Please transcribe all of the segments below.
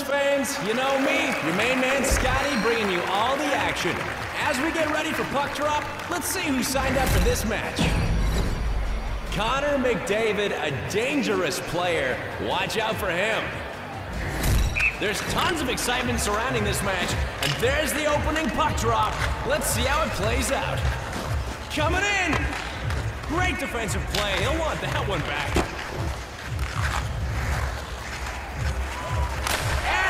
Fans, you know me, your main man Scotty bringing you all the action. As we get ready for puck drop, let's see who signed up for this match. Connor McDavid, a dangerous player. Watch out for him. There's tons of excitement surrounding this match, and there's the opening puck drop. Let's see how it plays out. Coming in! Great defensive play. He'll want that one back.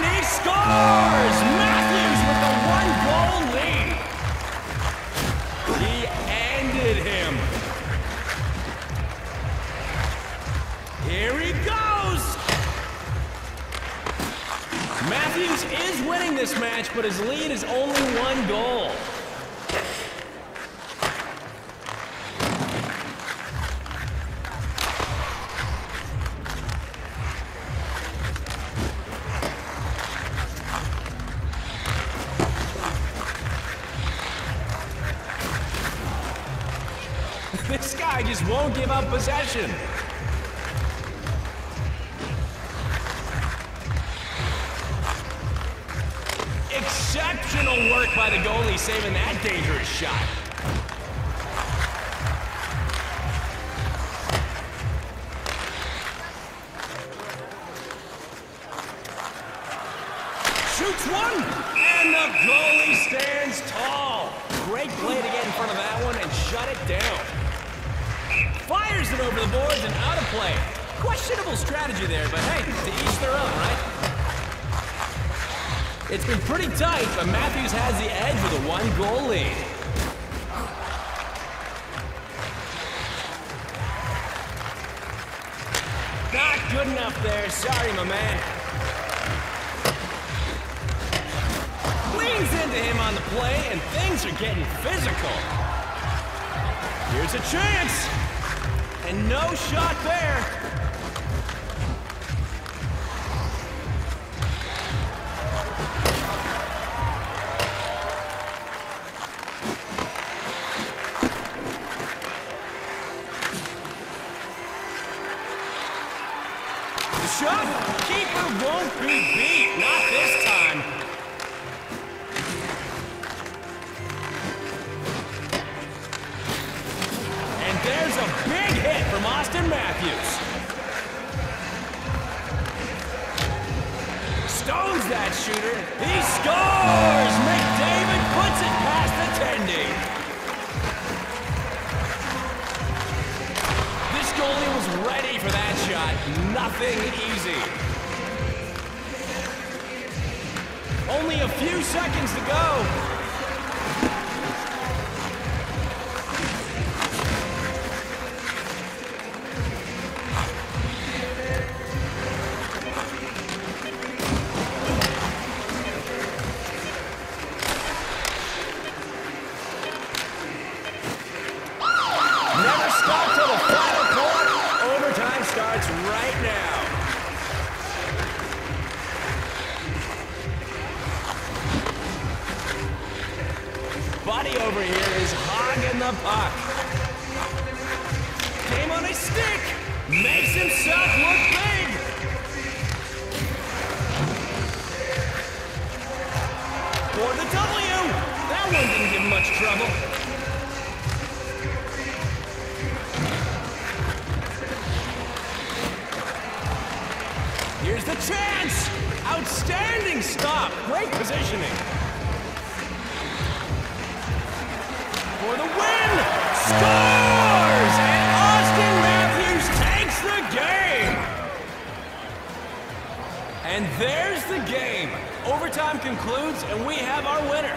And he scores! Matthews with the one-goal lead. He ended him. Here he goes! Matthews is winning this match, but his lead is only one goal. This guy just won't give up possession. Exceptional work by the goalie saving that dangerous shot. Shoots one, and the goalie stands tall. Great play to get in front of that one and shut it down. Fires it over the boards and out of play. Questionable strategy there, but hey, to each their own, right? It's been pretty tight, but Matthews has the edge with a one-goal lead. Not good enough there. Sorry, my man. Leans into him on the play, and things are getting physical. Here's a chance. And no shot there. The shot. Keeper won't be beat. Not this time. And there's a big hit from Austin Matthews. Stones that shooter. He scores! McDavid puts it past the Tendy. This goalie was ready for that shot. Nothing easy. Only a few seconds to go. Buddy over here is hogging the puck. Game on his stick. Makes himself look big. For the W. That one didn't give much trouble. Here's the chance! Outstanding stop! Great positioning. For the win! Scores! And Austin Matthews takes the game! And there's the game. Overtime concludes, and we have our winner.